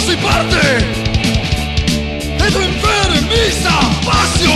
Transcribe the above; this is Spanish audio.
soy parte de tu enfermiza pasión.